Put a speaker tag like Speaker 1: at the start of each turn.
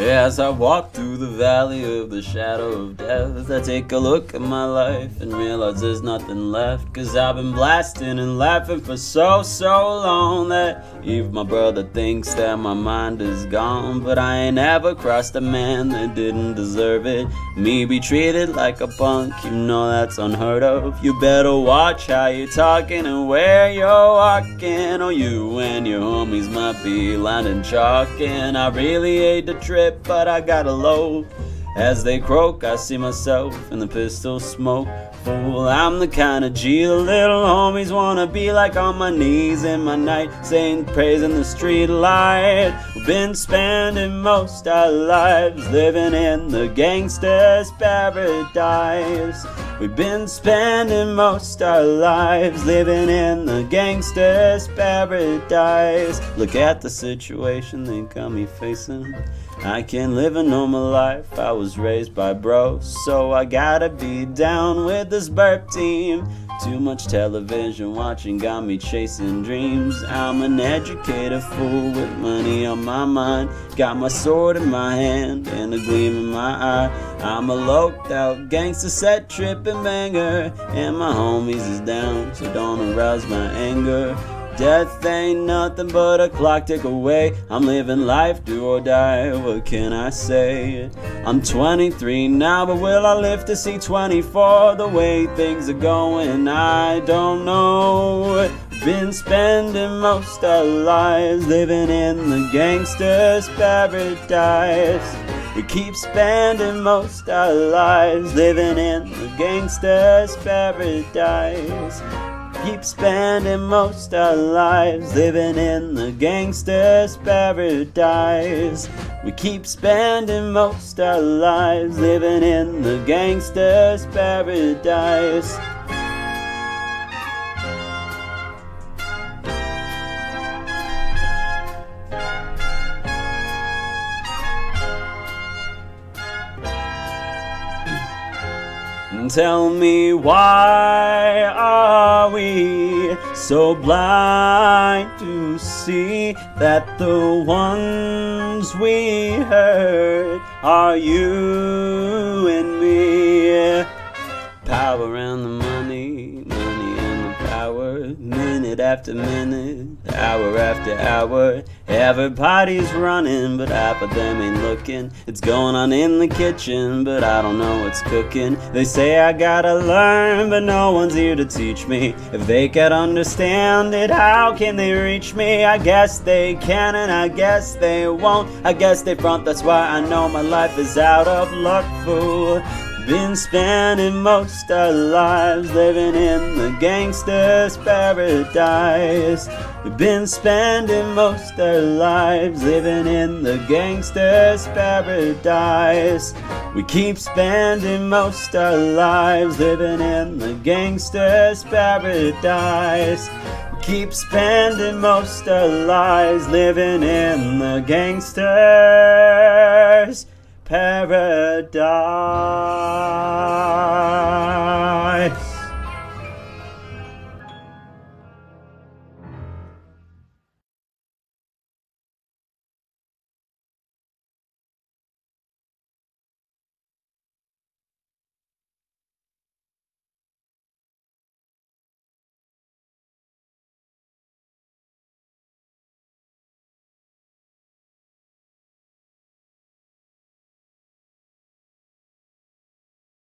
Speaker 1: As I walk through the valley of the shadow of death, I take a look at my life and realize there's nothing left. Cause I've been blasting and laughing for so, so long that even my brother thinks that my mind is gone. But I ain't ever crossed a man that didn't deserve it. Me be treated like a punk, you know that's unheard of. You better watch how you're talking and where you're walking. Or you and your homies might be chalk. And I really hate the trip but I got a load. As they croak, I see myself in the pistol smoke. Fool, I'm the kind of G the little homies wanna be like on my knees in my night, saying praise in the street light. We've been spending most our lives living in the gangster's paradise. We've been spending most our lives living in the gangster's paradise. Look at the situation they got me facing. I can't live a normal life. I was raised by bros, so I gotta be down with this burp team. Too much television watching got me chasing dreams. I'm an educated fool with money on my mind. Got my sword in my hand and a gleam in my eye. I'm a loped out gangster set tripping banger, and my homies is down, so don't arouse my anger. Death ain't nothing but a clock tick away. I'm living life, do or die. What can I say? I'm 23 now, but will I live to see 24? The way things are going, I don't know. Been spending most our lives living in the gangster's paradise. We keep spending most our lives living in the gangster's paradise keep spending most our lives living in the gangster's paradise. We keep spending most our lives living in the gangster's paradise. Tell me why are we so blind to see that the ones we hurt are you and me? Power and the money, money and the power, minute after minute, hour after hour. Everybody's running, but half of them ain't looking. It's going on in the kitchen, but I don't know what's cooking. They say I gotta learn, but no one's here to teach me. If they can understand it, how can they reach me? I guess they can, and I guess they won't. I guess they front, that's why I know my life is out of luck, fool. Been spending most our lives living in the gangster's paradise. We've been spending most our lives living in the gangster's paradise. We keep spending most our lives living in the gangster's paradise. We keep spending most our lives living in the gangster's paradise.